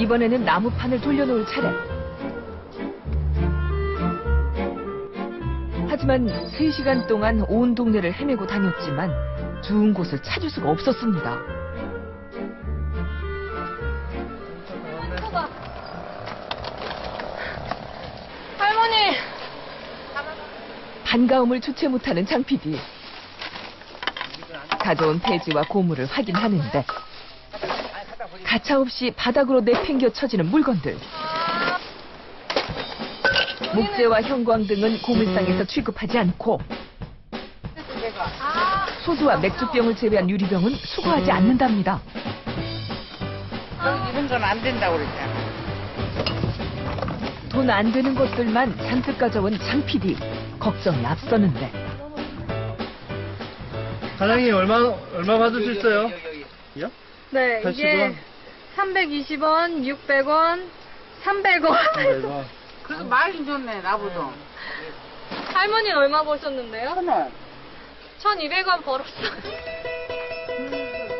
이번에는 나무판을 돌려놓을 차례. 하지만 3시간 동안 온 동네를 헤매고 다녔지만 좋은 곳을 찾을 수가 없었습니다. 할머니! 반가움을 주체 못하는 장 PD. 가져온 폐지와 고무를 확인하는데 가차없이 바닥으로 내팽겨 쳐지는 물건들. 목재와 형광 등은 고물상에서 취급하지 않고 소주와 맥주병을 제외한 유리병은 수거하지 않는답니다. 너 이런 건 안 된다고 그랬잖아. 돈 안 되는 것들만 잔뜩 가져온 장 PD. 걱정이 앞서는데 사장님 얼마 얼마 받을 수 있어요? 요? 네, 80원? 이게 320원, 600원, 300원. 그래서 많이 줬네, 나보다. 할머니는 얼마 버셨는데요? 저는 1200원 벌었어요.